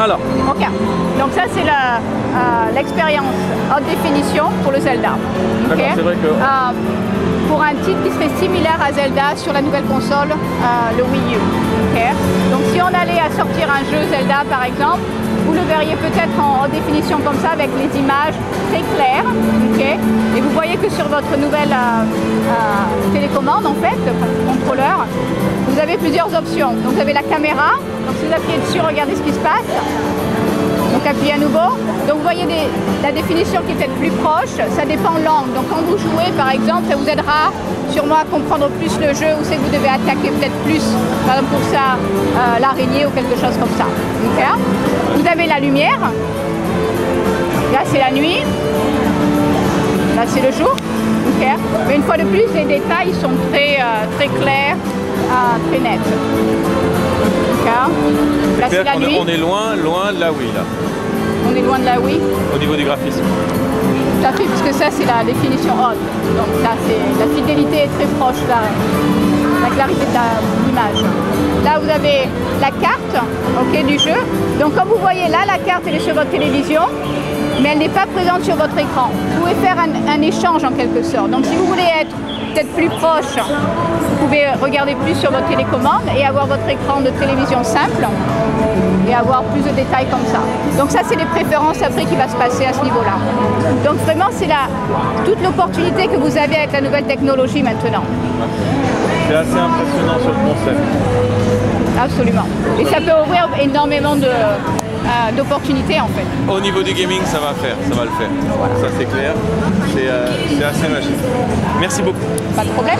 Alors, Ok. Donc ça c'est euh, l'expérience haute définition pour le Zelda. Ok. D'accord, c'est vrai que- Euh, pour un titre qui serait similaire à Zelda sur la nouvelle console, euh, le Wii U. Donc si on allait à sortir un jeu Zelda par exemple, vous le verriez peut-être en définition comme ça avec les images très claires. Et vous voyez que sur votre nouvelle euh, euh, télécommande en fait, contrôleur, vous avez plusieurs options. Donc vous avez la caméra, donc si vous appuyez dessus, regardez ce qui se passe. Donc appuyez à nouveau. Donc vous voyez la définition qui est peut-être plus proche, ça dépend l'angle. Donc quand vous jouez par exemple, ça vous aidera sûrement à comprendre plus le jeu, où c'est que vous devez attaquer peut-être plus, par exemple pour ça, euh, l'araignée ou quelque chose comme ça. Avez la lumière. Là c'est la nuit. Là c'est le jour. Mais une fois de plus, les détails sont très, euh, très clairs, euh, très nets. Là c'est la qu'on nuit. on est loin, loin de la Wii là, On est loin de la Wii. au niveau du graphisme. Tout à fait, parce que ça c'est la définition haute. Donc c'est la fidélité est très proche de la, la clarité de l'image. Là vous avez la carte du jeu. Donc comme vous voyez là, la carte elle est sur votre télévision, mais elle n'est pas présente sur votre écran. Vous pouvez faire un, échange en quelque sorte. Donc si vous voulez être peut-être plus proche, vous pouvez regarder plus sur votre télécommande et avoir votre écran de télévision simple et avoir plus de détails comme ça. Donc ça, c'est les préférences après qui va se passer à ce niveau-là. Donc vraiment, c'est la, toute l'opportunité que vous avez avec la nouvelle technologie maintenant. C'est assez impressionnant sur le concept. Absolument. Et ça peut ouvrir énormément de, euh, d'opportunités en fait. Au niveau du gaming, ça va faire, ça va le faire. Ça c'est clair, c'est euh, c'est assez magique. Merci beaucoup. Pas de problème.